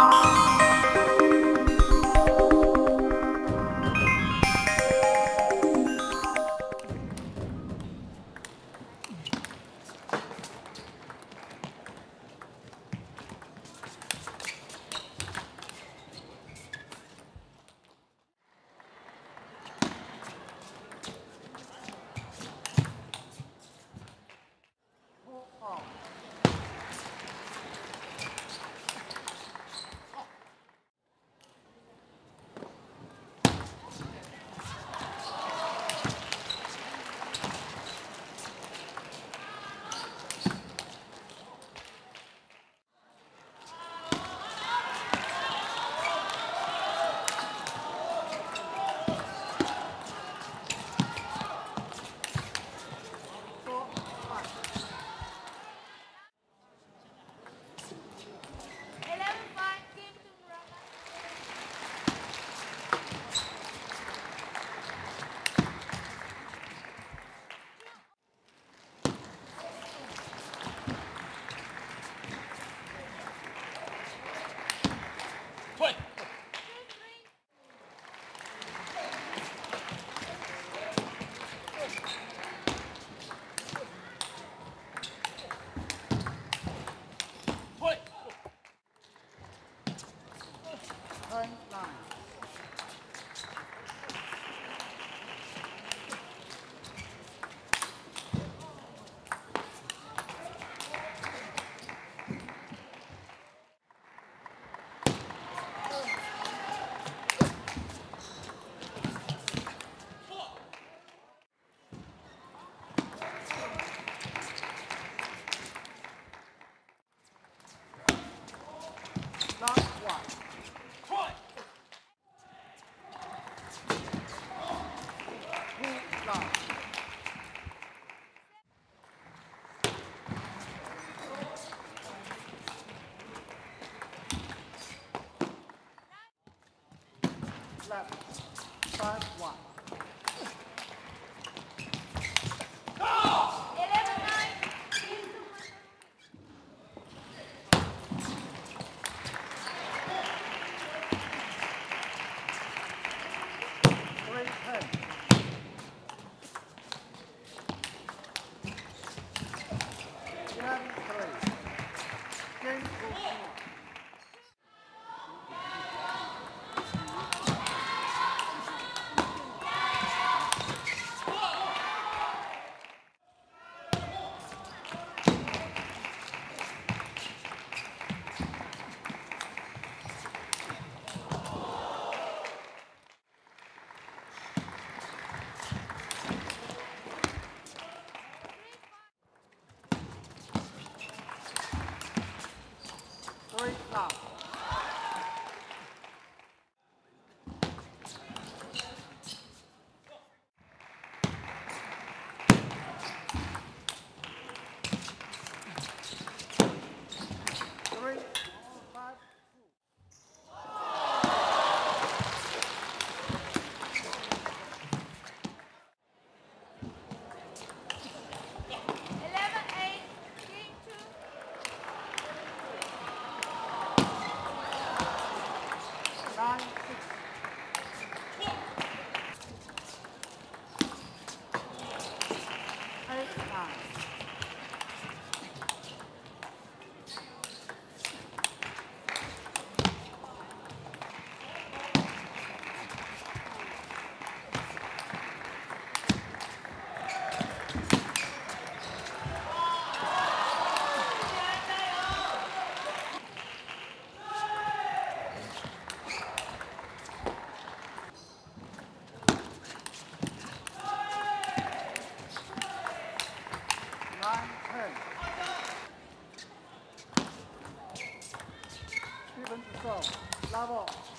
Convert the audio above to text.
you Five. To serve.